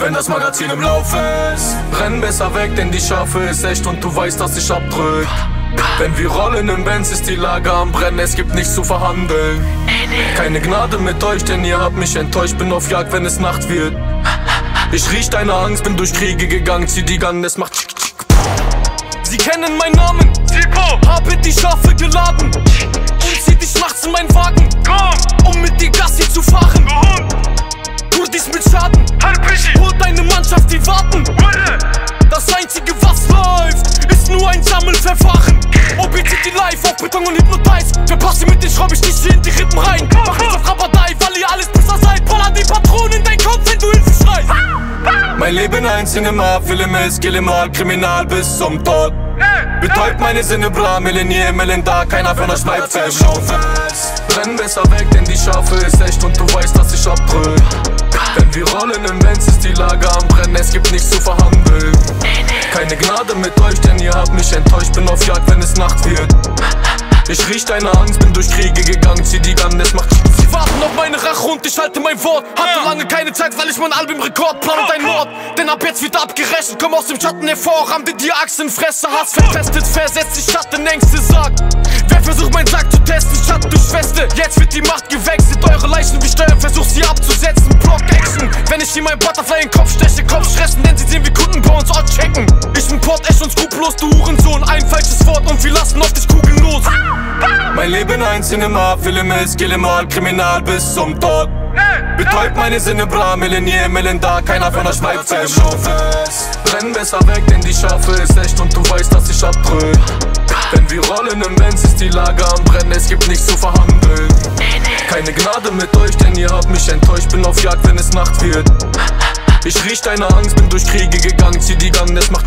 wenn das Magazin im Lauf ist. Brenn besser weg, denn die Schafe ist echt und du weißt, dass ich abdrück. Wenn wir rollen im Benz, ist die Lage am Brennen, es gibt nichts zu verhandeln. Keine Gnade mit euch, denn ihr habt mich enttäuscht, bin auf Jagd, wenn es Nacht wird. Ich riech deine Angst, bin durch Kriege gegangen, zieh die Gun, es macht tschick, tschick. Sie kennen meinen Namen, Tipo, habe die Schafe geladen und zieh dich nachts in meinen Wagen, komm, um mit dir Gassi zu fahren. Beton und Hypnotize. Verpasse mit den Schraub, ich dich in die Rippen rein. Mach nichts auf Rabatei, weil ihr alles besser seid. Baller die Patronen in dein Kopf, wenn du Hilfe schreist. Mein Leben ein Cinema, Film ist Gillimal, Kriminal bis zum Tod. Betäubt meine Sinne, bra, Millenier, Melinda, keiner von euch bleibt verschont. Brenn besser weg, denn die Schafe ist echt und du weißt, dass ich abbrüll. Wenn wir rollen im Benz, ist die Lage am Brennen, es gibt nichts zu verhandeln. Keine Gnade mit euch, denn ihr habt mich enttäuscht, bin auf Jagd, wenn es Nacht wird. Ich riech deine Angst, bin durch Kriege gegangen, zieh die Gun, es macht Sie warten auf meine Rache und ich halte mein Wort. Hatte lange keine Zeit, weil ich mein Album Rekord plane dein Mord Denn ab jetzt wird abgerechnet, komm aus dem Schatten hervor Ramm dir die Axt in Fresse, Hass vertestet, versetzt die Schatten, Ängste sagt Wer versucht mein Sack zu testen, Schatten durch Feste Jetzt wird die Macht ich ihm mein Butterfly in den Kopf steche Kopf stressen, denn sie sehen wie Kunden bei uns Ort checken Ich bin Port, echt und skrupellos, du Hurensohn Ein falsches Wort und wir lassen auf dich Kugeln los mein Leben ein Cinema, Film ist Gillimal, Kriminal bis zum Tod. Betäubt meine Sinne, bra, Millenier, Melinda, keiner von euch bleibt verschont. Brenn besser weg, denn die Schafe ist echt und du weißt, dass ich abbrüll. Wenn wir rollen im Benz, ist die Lage am Brennen, es gibt nichts zu verhandeln keine Gnade mit euch, denn ihr habt mich enttäuscht. Bin auf Jagd, wenn es Nacht wird. Ich riech deine Angst, bin durch Kriege gegangen, zieh die Gang, das macht.